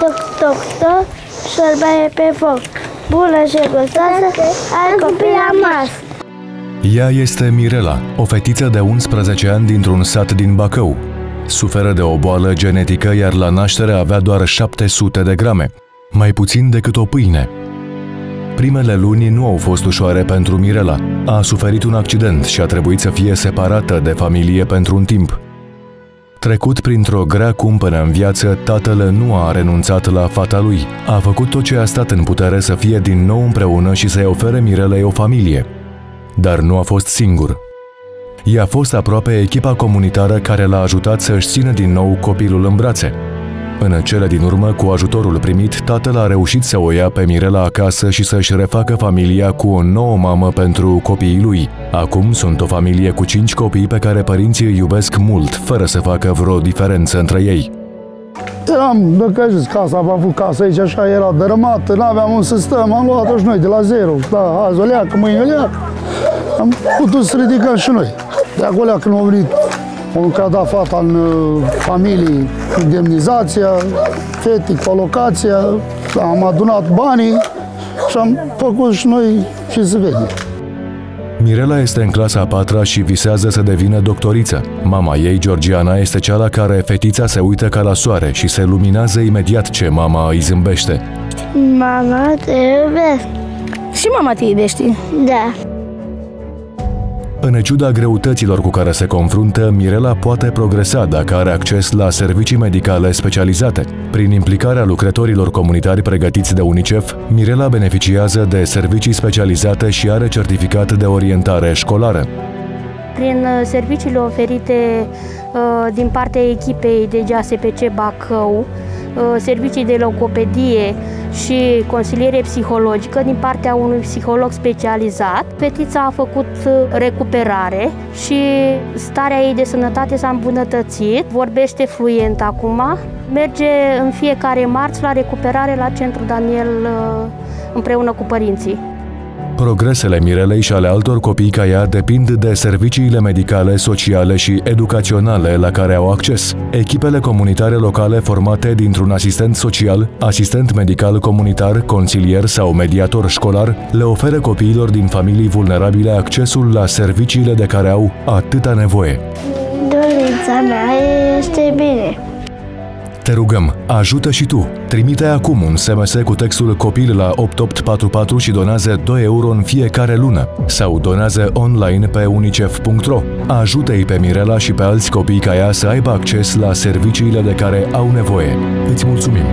toc, toc, toc, șorba e pe foc. Bună și gustoasă, ai copii amas. Ea este Mirela, o fetiță de 11 ani dintr-un sat din Bacău. Suferă de o boală genetică, iar la naștere avea doar 700 de grame, mai puțin decât o pâine. Primele luni nu au fost ușoare pentru Mirela. A suferit un accident și a trebuit să fie separată de familie pentru un timp. Trecut printr-o grea cumpănă în viață, tatăl nu a renunțat la fata lui. A făcut tot ce a stat în putere să fie din nou împreună și să-i ofere Mirelei o familie. Dar nu a fost singur. I-a fost aproape echipa comunitară care l-a ajutat să-și țină din nou copilul în brațe. În cele din urmă, cu ajutorul primit, tatăl a reușit să o ia pe Mirela acasă și să-și refacă familia cu o nouă mamă pentru copiii lui. Acum sunt o familie cu cinci copii pe care părinții îi iubesc mult, fără să facă vreo diferență între ei. Eram băcăjit casa, am avut casa aici, așa era dărâmată, nu aveam un să stăm, am luat-o și noi de la zero. Da, azi o leacă, mâine o leacă. Am putut să ridicăm și noi. De acolo când au venit un că a dat fata în uh, familie indemnizația, fetii, colocația, am adunat banii și am făcut și noi și să vedem. Mirela este în clasa a patra și visează să devină doctoriță. Mama ei, Georgiana, este cea la care fetița se uită ca la soare și se luminează imediat ce mama îi zâmbește. Mama, te iubesc. Și mama te iubește. Da. În ciuda greutăților cu care se confruntă, Mirela poate progresa dacă are acces la servicii medicale specializate. Prin implicarea lucrătorilor comunitari pregătiți de UNICEF, Mirela beneficiază de servicii specializate și are certificat de orientare școlară. Prin uh, serviciile oferite uh, din partea echipei de GASPC Bacău, uh, servicii de logopedie, și consiliere psihologică din partea unui psiholog specializat. Fetița a făcut uh, recuperare și starea ei de sănătate s-a îmbunătățit, vorbește fluent acum, merge în fiecare marți la recuperare la Centru Daniel uh, împreună cu părinții. Progresele Mirelei și ale altor copii ca ea depind de serviciile medicale, sociale și educaționale la care au acces. Echipele comunitare locale formate dintr-un asistent social, asistent medical comunitar, consilier sau mediator școlar le oferă copiilor din familii vulnerabile accesul la serviciile de care au atâta nevoie. Dorința mea este bine. Te rugăm, ajută și tu! Trimite acum un SMS cu textul copil la 8844 și donează 2 euro în fiecare lună sau donează online pe unicef.ro. Ajută-i pe Mirela și pe alți copii ca ea să aibă acces la serviciile de care au nevoie. Îți mulțumim!